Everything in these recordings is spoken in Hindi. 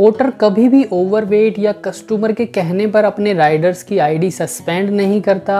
पोर्टर कभी भी ओवरवेट या कस्टमर के कहने पर अपने राइडर्स की आईडी सस्पेंड नहीं करता।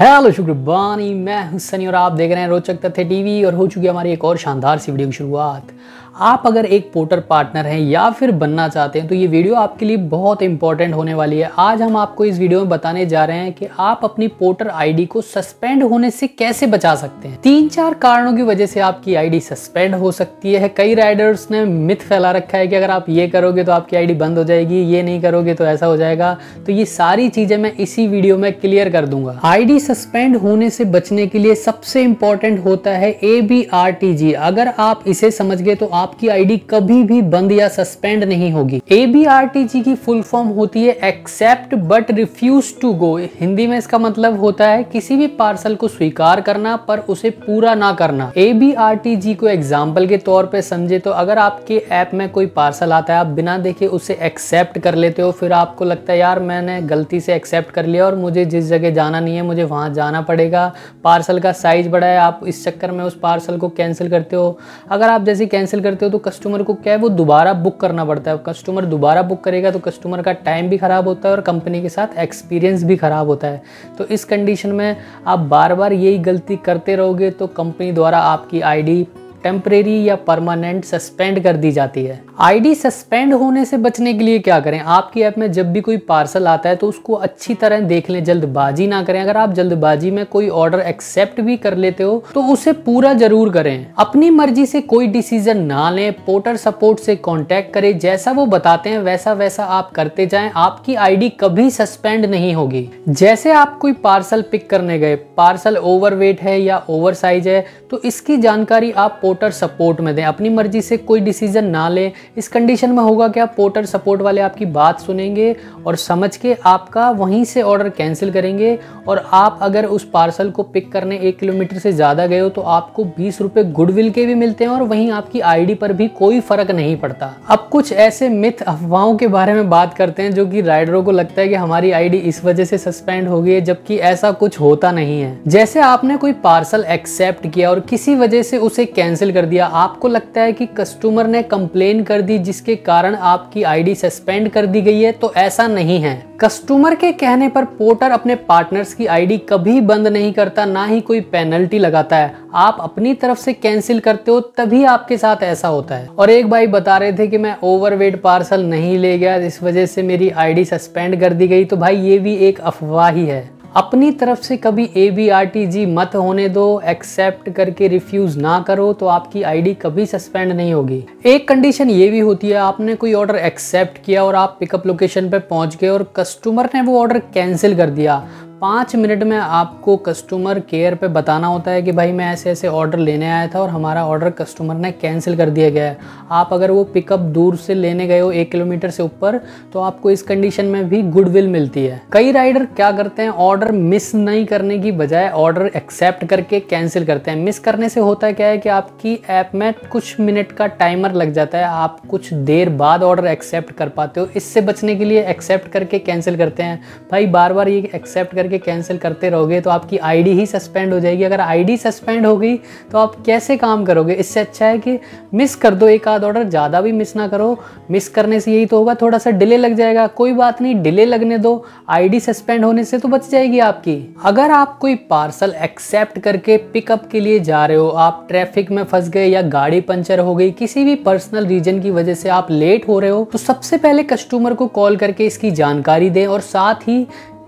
हेलो, शुक्रबानी, मैं हुसैन और आप देख रहे हैं रोचक तथ्य टीवी और हो चुकी हमारी एक और शानदार सी वीडियो की शुरुआत। आप अगर एक पोर्टर पार्टनर हैं या फिर बनना चाहते हैं तो ये वीडियो आपके लिए बहुत इंपॉर्टेंट होने वाली है। आज हम आपको इस वीडियो में बताने जा रहे हैं कि आप अपनी पोर्टर आईडी को सस्पेंड होने से कैसे बचा सकते हैं। तीन चार कारणों की वजह से आपकी आईडी सस्पेंड हो सकती है। कई राइडर्स ने मिथ फैला रखा है कि अगर आप ये करोगे तो आपकी आईडी बंद हो जाएगी, ये नहीं करोगे तो ऐसा हो जाएगा। तो ये सारी चीज़ें मैं इसी वीडियो में क्लियर कर दूँगा। आईडी सस्पेंड होने से बचने के लिए सबसे इंपॉर्टेंट होता है A B R T G अगर आप इसे समझ गए तो आपकी आईडी कभी भी बंद या सस्पेंड नहीं होगी। A B R T G की फुल फॉर्म होती है accept but refuse to go Hindi में इसका मतलब होता है किसी भी पार्सल को स्वीकार करना पर उसे पूरा ना करना। A B R T G को एग्ज़ाम्पल के तौर पर समझे तो अगर आपके ऐप में कोई पार्सल आता है, आप बिना देखे उसे एक्सेप्ट कर लेते हो, फिर आपको लगता है, यार, मैंने गलती से एक्सेप्ट कर लिया और मुझे जिस जगह जाना नहीं है, मुझे वहाँ जाना पड़ेगा। पार्सल का साइज़ बड़ा है, आप इस चक्कर में उस पार्सल को कैंसिल करते हो। अगर आप जैसे कैंसिल करते हो तो कस्टमर को क्या है, वो दोबारा बुक करना पड़ता है। कस्टमर दोबारा बुक करेगा तो कस्टमर का टाइम भी ख़राब होता है और कंपनी के साथ एक्सपीरियंस भी ख़राब होता है। तो इस कंडीशन में आप बार बार यही गलती करते रहोगे तो कंपनी द्वारा आपकी आईडी टेम्परेरी या परमानेंट सस्पेंड कर दी जाती है। आईडी सस्पेंड होने से बचने के लिए क्या करें? आपकी ऐप में जब भी कोई पार्सल आता है तो उसको अच्छी तरह देख लें, जल्दबाजी ना करें। अगर आप जल्दबाजी में कोई ऑर्डर एक्सेप्ट भी कर लेते हो तो उसे पूरा ज़रूर करें। अपनी मर्ज़ी से कोई डिसीज़न ना लें पोर्टर सपोर्ट से कॉन्टेक्ट करें। जैसा वो बताते हैं, वैसा वैसा आप करते जाए। आपकी आईडी कभी सस्पेंड नहीं होगी। जैसे आप कोई पार्सल पिक करने गए पार्सल ओवरवेट है या ओवर साइज़ है तो इसकी जानकारी आप पोर्टर सपोर्ट में दें। अपनी मर्ज़ी से कोई डिसीज़न ना लें इस कंडीशन में होगा क्या? पोर्टर सपोर्ट वाले आपकी बात सुनेंगे और समझ के आपका वहीं से ऑर्डर कैंसिल करेंगे और आप अगर उस पार्सल को पिक करने एक किलोमीटर से ज़्यादा गए हो तो आपको बीस रुपये गुडविल के भी मिलते हैं और वहीं आपकी आईडी पर भी कोई फ़र्क नहीं पड़ता। अब कुछ ऐसे मिथ अफवाहों के बारे में बात करते हैं जो कि राइडरों को लगता है कि हमारी आईडी इस वजह से सस्पेंड हो गई है जबकि ऐसा कुछ होता नहीं है। जैसे आपने कोई पार्सल एक्सेप्ट किया और किसी वजह से उसे कैंसिल कर दिया, आपको लगता है कि कस्टमर ने कंप्लेन कर दी, जिसके कारण आपकी आईडी सस्पेंड कर दी गई है तो ऐसा नहीं है। कस्टमर के कहने पर पोर्टर अपने पार्टनर्स की आईडी कभी बंद नहीं करता, ना ही कोई पेनल्टी लगाता है। आप अपनी तरफ़ से कैंसिल करते हो, तभी आपके साथ ऐसा होता है। और एक भाई बता रहे थे कि मैं ओवरवेट पार्सल नहीं ले गया इस वजह से मेरी आईडी सस्पेंड कर दी गई। तो भाई, ये भी एक अफवाह ही है। अपनी तरफ़ से कभी A B R T G मत होने दो एक्सेप्ट करके रिफ्यूज ना करो तो आपकी आईडी कभी सस्पेंड नहीं होगी। एक कंडीशन ये भी होती है, आपने कोई ऑर्डर एक्सेप्ट किया और आप पिकअप लोकेशन पे पहुँच गए और कस्टमर ने वो ऑर्डर कैंसिल कर दिया। पाँच मिनट में आपको कस्टमर केयर पे बताना होता है कि भाई मैं ऐसे ऐसे ऑर्डर लेने आया था और हमारा ऑर्डर कस्टमर ने कैंसिल कर दिया गया है। आप अगर वो पिकअप दूर से लेने गए हो एक किलोमीटर से ऊपर तो आपको इस कंडीशन में भी गुडविल मिलती है। कई राइडर क्या करते हैं ऑर्डर मिस नहीं करने की बजाय ऑर्डर एक्सेप्ट करके कैंसिल करते हैं। मिस करने से होता है क्या है कि आपकी ऐप में कुछ मिनट का टाइमर लग जाता है। आप कुछ देर बाद ऑर्डर एक्सेप्ट कर पाते हो। इससे बचने के लिए एक्सेप्ट करके कैंसिल करते हैं। भाई बार बार ये एक्सेप्ट करके कैंसिल करते रहोगे तो आपकी आईडी ही सस्पेंड हो जाएगी। अगर आईडी सस्पेंड हो गई तो आप कैसे काम करोगे? इससे अच्छा है कि मिस कर दो एक आध ऑर्डर ज़्यादा भी मिस ना करो। मिस करने से यही तो होगा थोड़ा सा डिले लग जाएगा। कोई बात नहीं डिले लगने दो। आईडी सस्पेंड होने से तो बच जाएगी आपकी। अगर आप कोई पार्सल एक्सेप्ट करके पिकअप के लिए जा रहे हो, आप ट्रैफ़िक में फंस गए या गाड़ी पंचर हो गई, किसी भी पर्सनल रीजन की वजह से आप लेट हो रहे हो तो सबसे पहले कस्टमर को कॉल करके इसकी जानकारी दें और साथ ही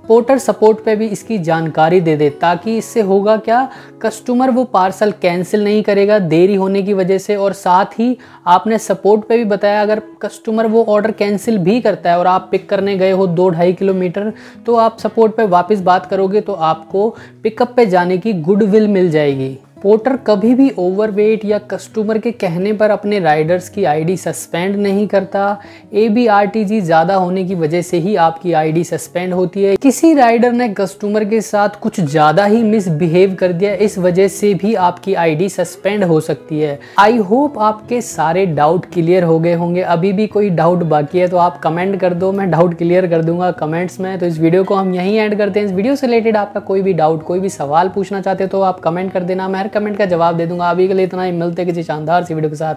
पोर्टर सपोर्ट पे भी इसकी जानकारी दे दे, ताकि इससे होगा क्या? कस्टमर वो पार्सल कैंसिल नहीं करेगा, देरी होने की वजह से। और साथ ही आपने सपोर्ट पे भी बताया, अगर कस्टमर वो ऑर्डर कैंसिल भी करता है और आप पिक करने गए हो दो ढाई किलोमीटर तो आप सपोर्ट पे वापस बात करोगे तो आपको पिकअप पे जाने की गुडविल मिल जाएगी। पोर्टर कभी भी ओवरवेट या कस्टमर के कहने पर अपने राइडर्स की आईडी सस्पेंड नहीं करता। A B R T G ज़्यादा होने की वजह से ही आपकी आईडी सस्पेंड होती है। किसी राइडर ने कस्टमर के साथ कुछ ज़्यादा ही मिसबिहेव कर दिया, इस वजह से भी आपकी आईडी सस्पेंड हो सकती है। आई होप आपके सारे डाउट क्लियर हो गए होंगे। अभी भी कोई डाउट बाकी है तो आप कमेंट कर दो। मैं डाउट क्लियर कर दूँगा कमेंट्स में। तो इस वीडियो को हम यहीं एंड करते हैं। इस वीडियो से रिलेटेड आपका कोई भी डाउट कोई भी सवाल पूछना चाहते हो तो आप कमेंट कर देना। मैं हर कमेंट का जवाब दे दूँगा। अभी के लिए इतना ही। मिलते किसी शानदार सी वीडियो के साथ।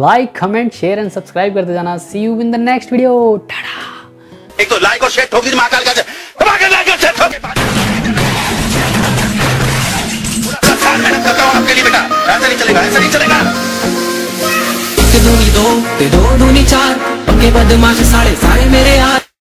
Like comment share and subscribe करते जाना। See you in the next video tata एक तो लाइक और शेयर ठोक दी महाकाल का। धमाके लाइक और शेयर ठोक पूरा साल मेहनत करता हूँ आपके लिए बेटा। ऐसा नहीं चलेगा ऐसा नहीं चलेगा। एक दूनी दो ते दो दूनी चार। पक्के बदमाश साढ़े सारे मेरे यार।